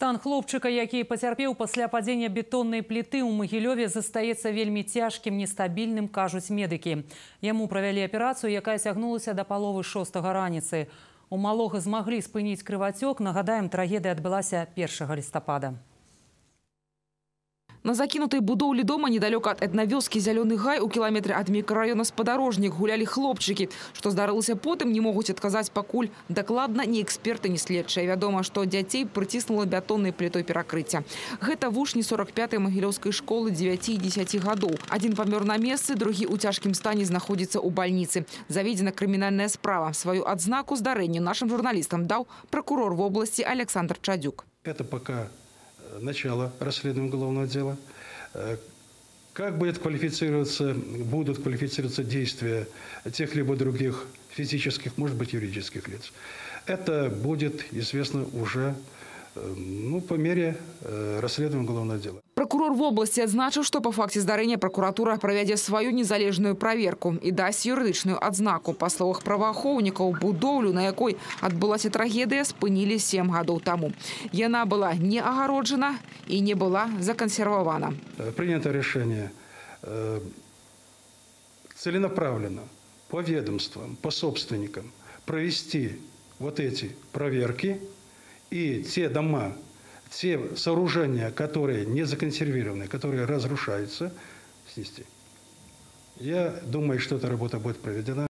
Стан хлопчыка, які пацярпеў пасля падзення бетоннай пліты ў Магілёве, застаецца вельмі цяжкім, нестабільным, кажуць медыкі. Яму правялі аперацыю, якая цягнулася да паловы шостага раніцы. У малога змаглі спыніць крывацёк. Нагадаем, трагедыя адбылася 1 лістапада. На закінутай будоўлі дома недалёка ад этнавёскі зялёны гай у кіламетры ад мікрараёна спадарожнік гулялі хлопчыкі. Што здарылася потым, не могуць адказаць пакуль дакладна ні эксперты, ні следчыя. Вядома, што дзяцей прыціснула бетоннай плітой перакрыцця. Гэта вучні 45-й магілёўскай школы 9 і 10 гадоў. Адзін памёр на месцы, другі ў цяжкім стане знаходзіцца ў бальніцы. Заведзена крымінальная справа. Сваю адзнаку здарэння нашым журналістам даў пракурор вобласці Александр Чадзюк. Это пока начало расследования уголовного дела. Как будет квалифицироваться, будут квалифицироваться действия тех либо других физических, может быть, юридических лиц. Это будет известно уже ну, по мере расследования уголовного дела. Прокурор в области адзначыў, што па факце здарэння пракуратура правядзе сваю незалежную праверку і дасць юрыдычную адзнаку. Па словах праваахоўнікаў, будоўлю, на якой адбылася трагедыя, спынілі 7 гадоў таму. Яна была не агароджана і не была законсервована. Принято решение целенаправленно по ведомствам, по собственникам провести вот эти проверки и те дома, те сооружения, которые не законсервированы, которые разрушаются, снести. Я думаю, что эта работа будет проведена.